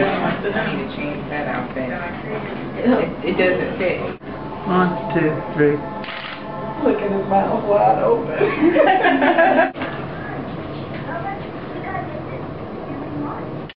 need to change that outfit. It doesn't fit. One, two, three. Look at his mouth wide open.